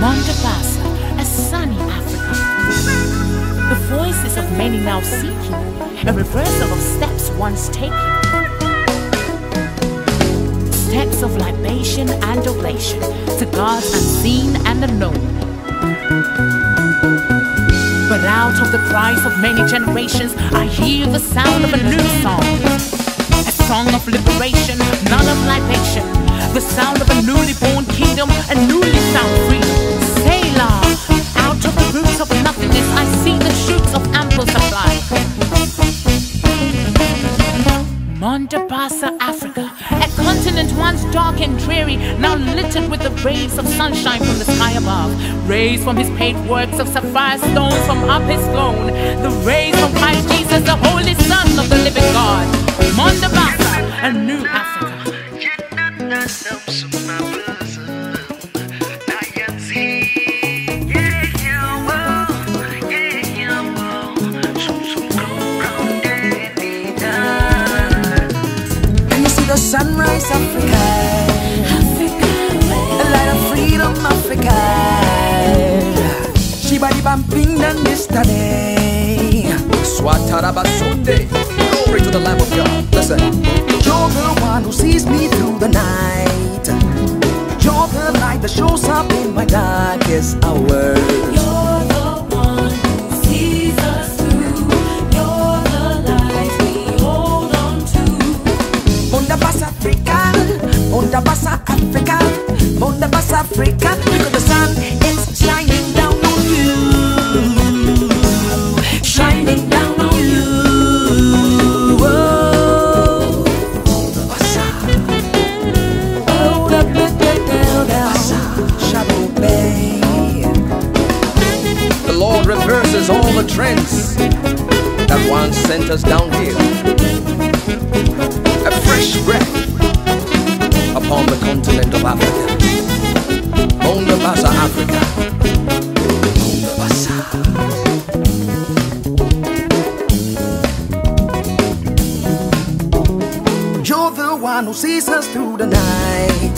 Mondabassa, a sunny Africa. The voices of many now seeking, a reversal of steps once taken. Steps of libation and oblation to gods unseen and unknown. But out of the cries of many generations, I hear the sound of a new song. A song of liberation, none of libation. The sound of a newly born kingdom, a newly sound. Mondabassa, Africa, a continent once dark and dreary, now littered with the rays of sunshine from the sky above. Rays from his paved works of sapphire stones from up his throne. The rays from Christ sunrise, Africa? A light of freedom, Africa. Shibari bumping than yesterday. Swataraba Sunday. Glory to the Lamb of God. Listen. You're the one who sees me through the night. You're the light that shows up in my darkest hour. Africa. Because the sun is shining down on you, shining down on you. Oh, Mondabassa. Oh, da, da, da, da, da. Shadow Bay. The Lord reverses all the trends that once sent us downhill. A fresh breath upon the continent of Africa. Mombasa, Africa. Mondabassa. You're the one who sees us through the night.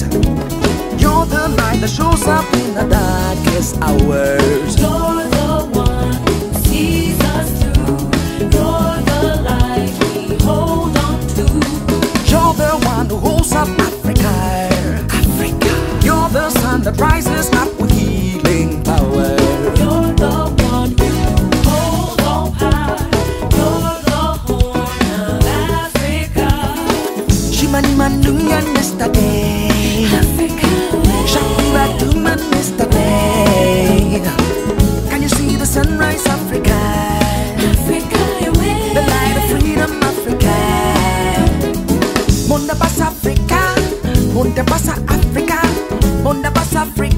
You're the light that shows up in the darkest hours. Shimani Manungan yesterday. Africa. Shakira Tuman yesterday. Can you see the sunrise, Africa? Africa. The light of freedom, Africa. Mondabas Africa, Mondabas Africa, Mondabas Africa.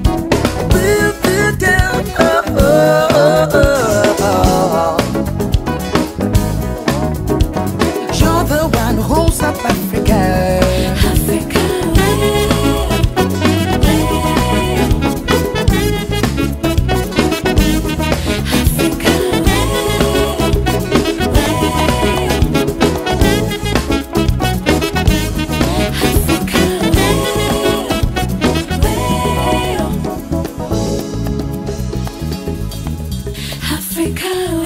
你看。